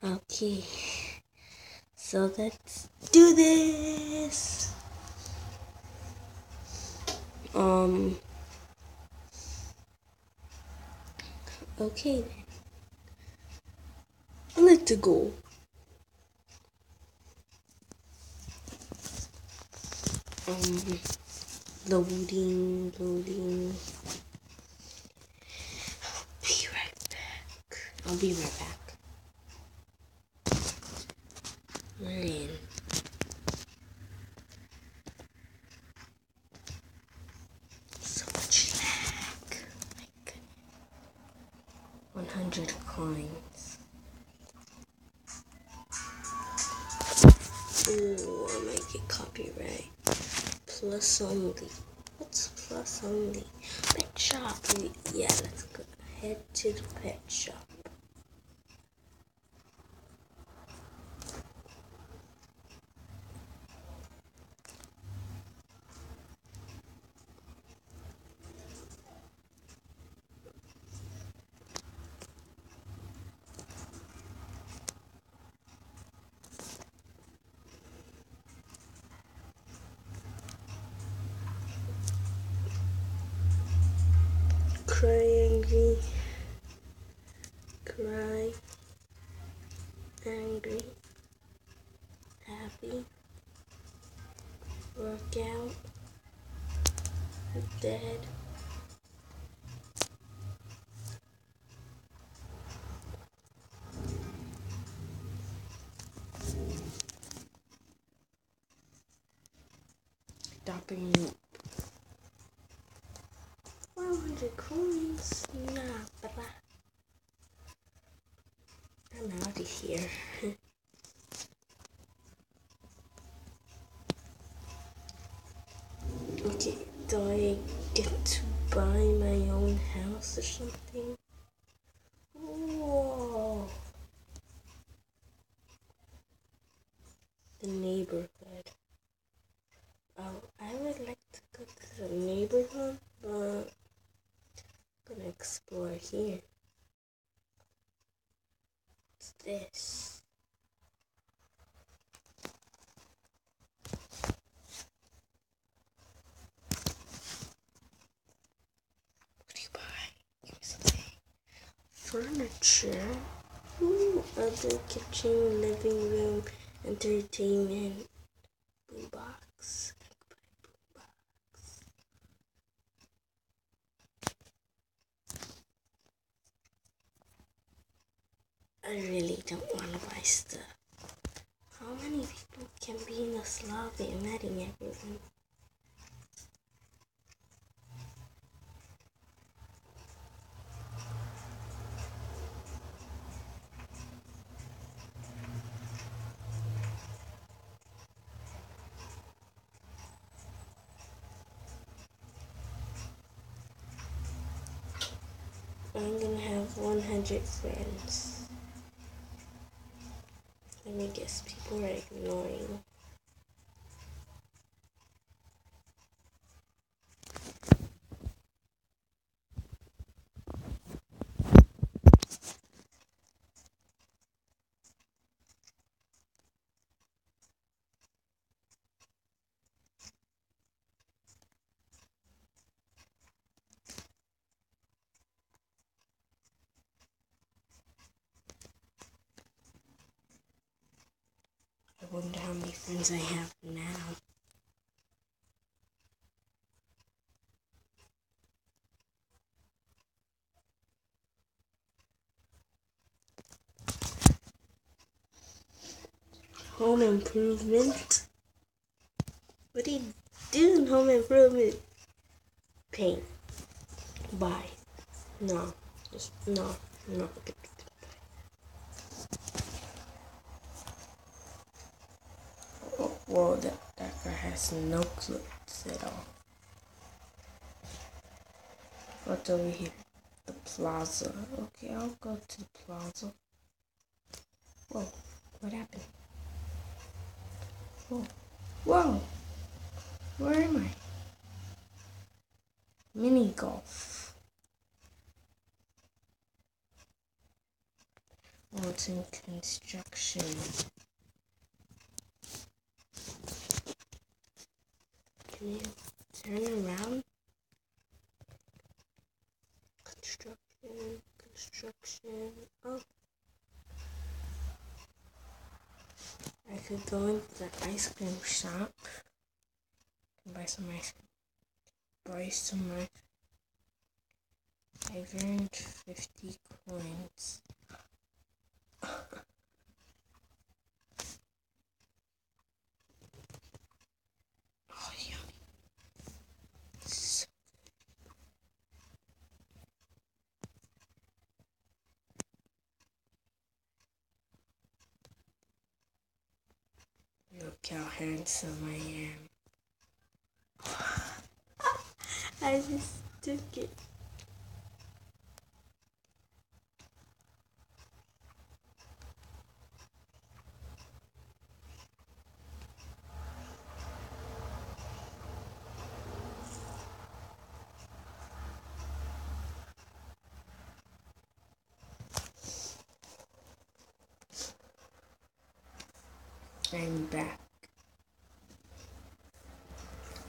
Okay, so let's do this. Um, okay then. Let's go. Um, loading, loading. I'll be right back. I'll be right back. We're in. So much lag. My goodness. 100 coins. Ooh, I might get copyright. Plus only. What's plus only? Pet shop. Yeah, let's go. Head to the pet shop. Cry angry. Cry. Angry. Happy. Work out. Dead. Stopping you. 400 coins? Nah, bruh. I'm out of here. okay, do I get to buy my own house or something? Whoa. The neighborhood. Oh, I would like to go to the neighborhood, but I'm gonna explore here. What's this? What do you buy? Give me something. Furniture. Ooh, other kitchen, living room, entertainment, boombox. I could buy a boombox. I really don't want to buy stuff. How many people can be in this lobby? I'm adding everyone. I'm gonna have 100 friends. Me guess, people are ignoring. Wonder how many friends I have now. Home improvement. What do you do in home improvement? Paint. Buy. No. Just no. No. Oh, whoa, that, that guy has no clothes at all. What's over here? The plaza. Okay, I'll go to the plaza. Whoa, what happened? Whoa, whoa, where am I? Mini golf. Oh, it's in construction. Can you turn around? Construction, construction. Oh. I could go into the ice cream shop and buy some ice cream. Buy some ice I've earned 50 coins. How handsome I am. I just took it. I'm back.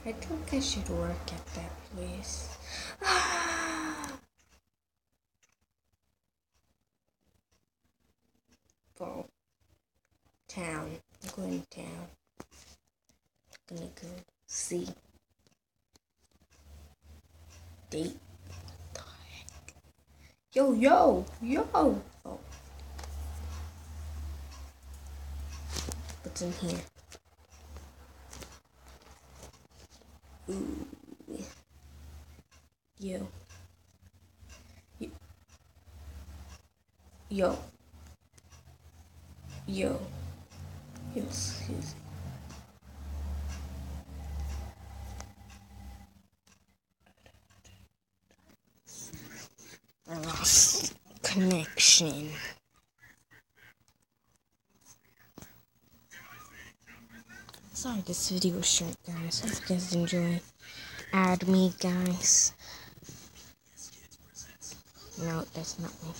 I think I should work at that place. Go. Town. I'm going town. I'm gonna go see. Date. Yo, yo, yo. Oh. What's in here? Ooh. Yo. Yo. Yo. Lost connection. Sorry this video was short guys. Hope you guys enjoy. Add me guys. No, that's not me.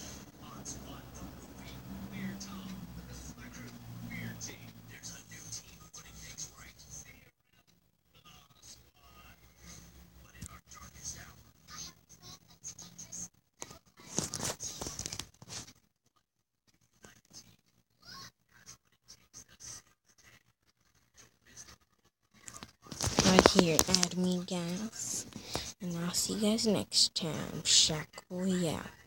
right here. Add me, guys. And I'll see you guys next time. Sackboy out.